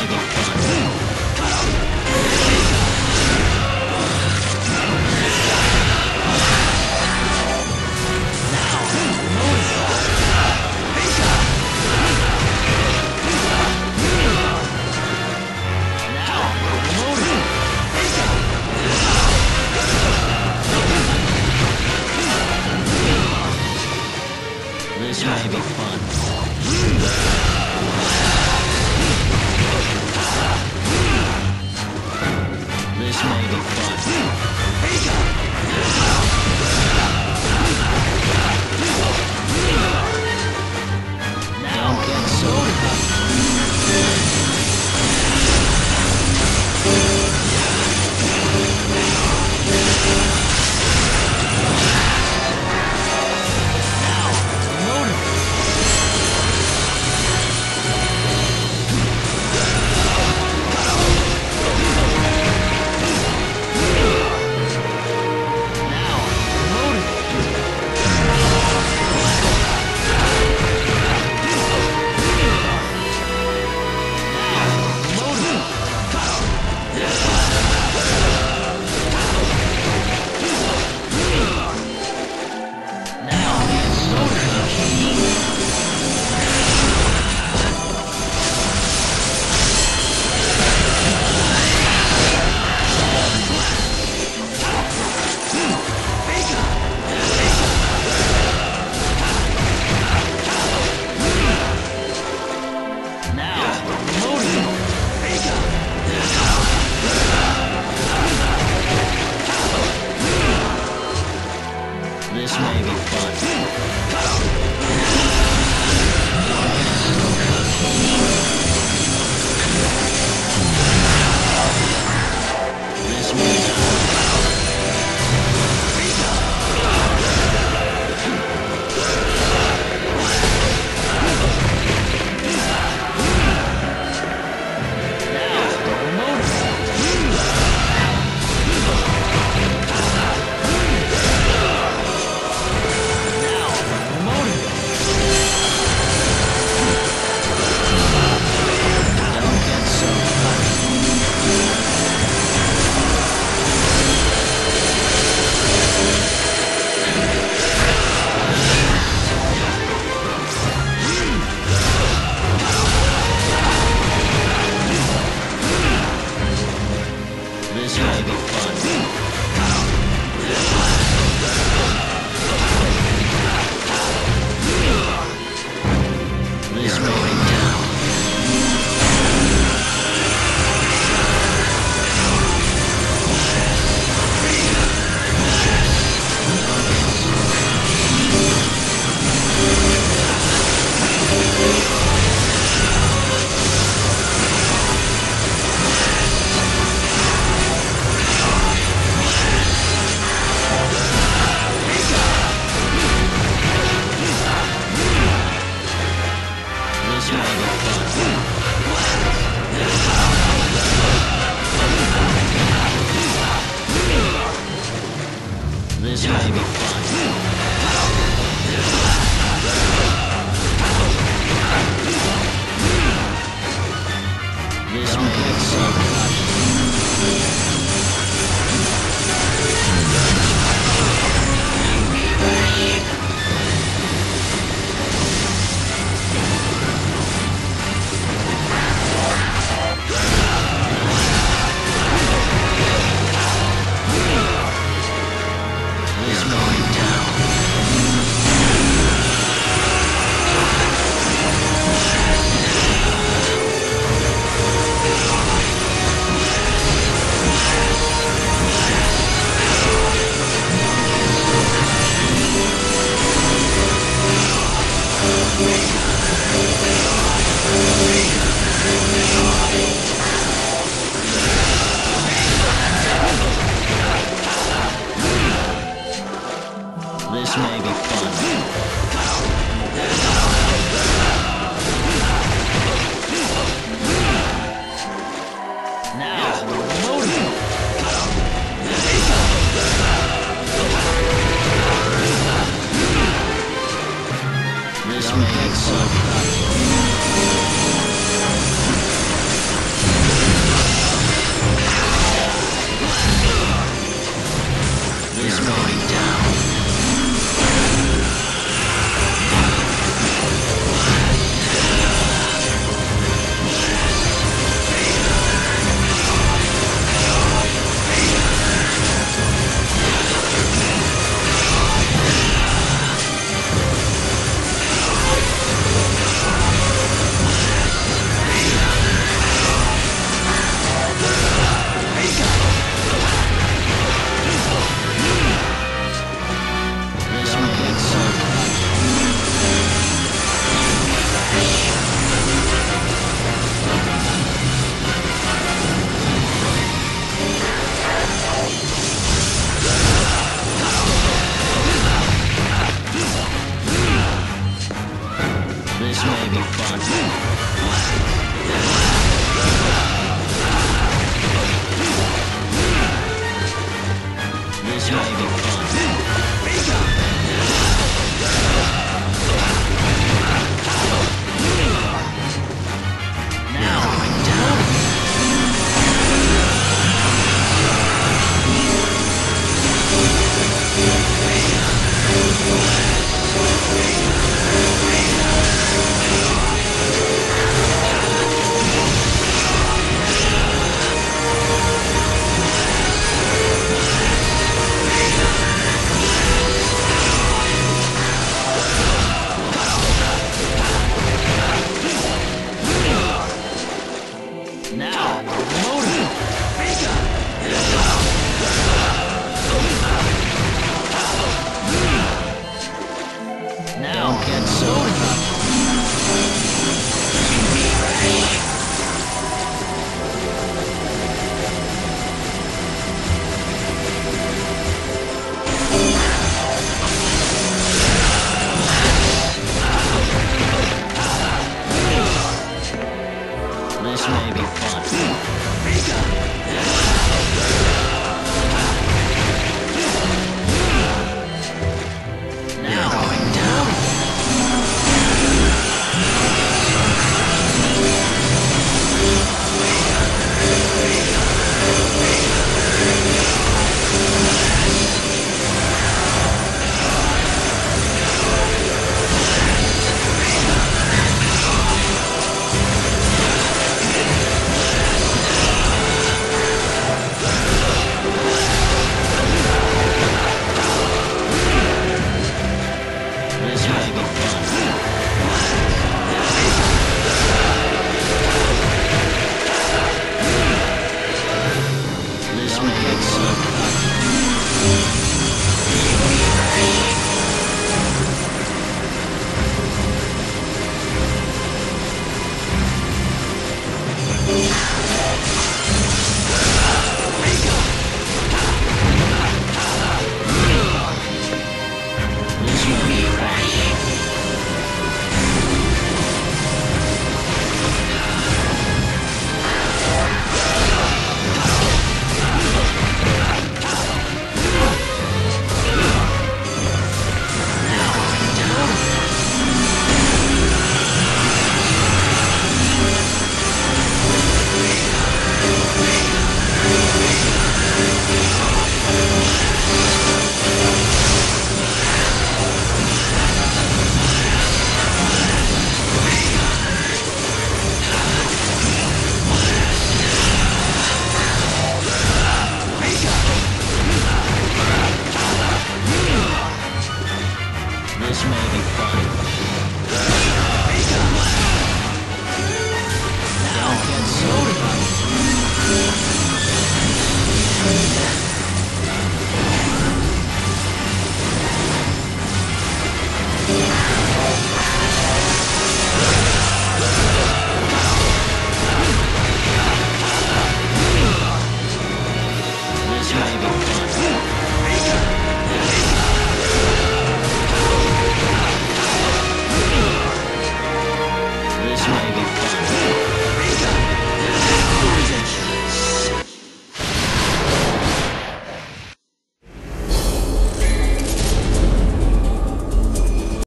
すいません。This may be fun. Now, motor. This may be fun. This may be fun. This may be